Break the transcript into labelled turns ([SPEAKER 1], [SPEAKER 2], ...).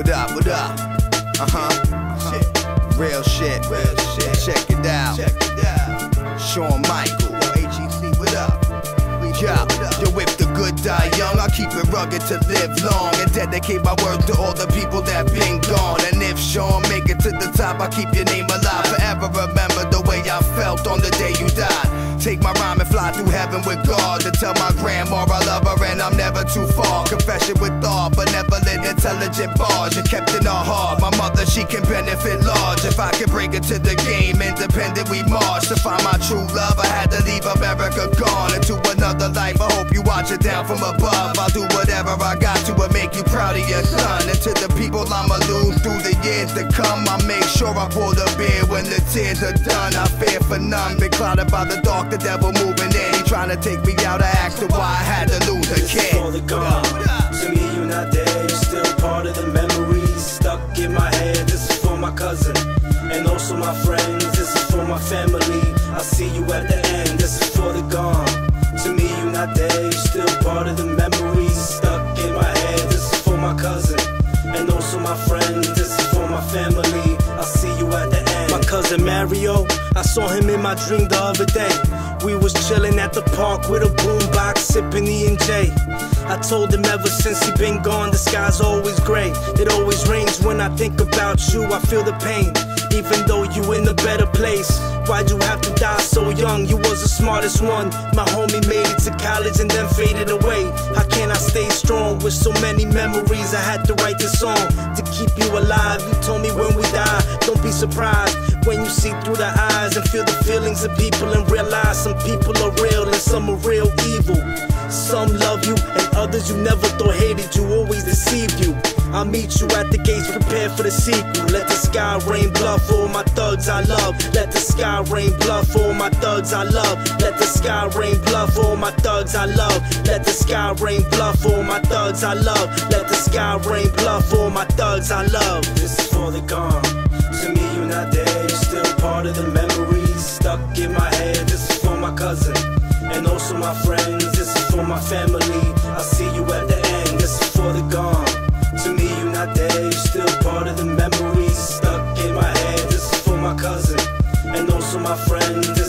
[SPEAKER 1] What up, what up? Uh huh. Shit. Real shit. Real shit. Check it out. Check it out. Shawn Michael. HEC, what up? Yo, yo, if the good die young, I keep it rugged to live long and dedicate my words to all the people that been gone. And if Sean make it to the top, I keep your name alive forever. Remember the way I felt on the day you died. Take my rhyme and fly through heaven with God to tell my grandma I love her and I'm never too far. With thought, benevolent, intelligent bars. You kept in our heart. My mother, she can benefit large. If I can bring it to the game, independent we march. To find my true love, I had to leave America gone into another life. I hope you watch it down from above. I'll do whatever I got to to make you proud of your son. And to the people I'ma lose through the years to come, I make sure I pour the beer when the tears are done. I fear for none. Been clouded by the dark, the devil moving in. He trying to take me out. I asked him why I had to lose a kid.
[SPEAKER 2] And also my friends. This is for my family. I see you at the end. This is for the gone. To me, you're not there. You're still part of the memories stuck in my head. This is for my cousin and also my friends. This is for my family. I see you at the end. My cousin Mario, I saw him in my dream the other day. We was chilling at the park with a boombox, sipping E and J. I told him ever since he been gone, the sky's always gray. It always rains when I think about you. I feel the pain, even though you in a better place. Why'd you have to die so young? You was the smartest one. My homie made it to college and then faded away. How can I stay strong with so many memories? I had to write this song to keep you alive. You told me when we die, don't be surprised when you see through the eyes and feel the feelings of people and realize some people are real and some are real evil. Some love you and others you never thought hated you, always deceived you. I'll meet you at the gates, prepare for the sequel. Let the sky rain blood for all my thugs I love. Let the sky rain blood for all my thugs I love. Let the sky rain blood for my thugs I love. Let the sky rain blood for my thugs I love. Let the sky rain blood for all my thugs I love. Gone. To me, you're not dead. You're still part of the memories stuck in my head. This is for my cousin and also my friends. This is for my family. I'll see you at the end. This is for the gone. To me, you're not dead. You're still part of the memories stuck in my head. This is for my cousin and also my friends.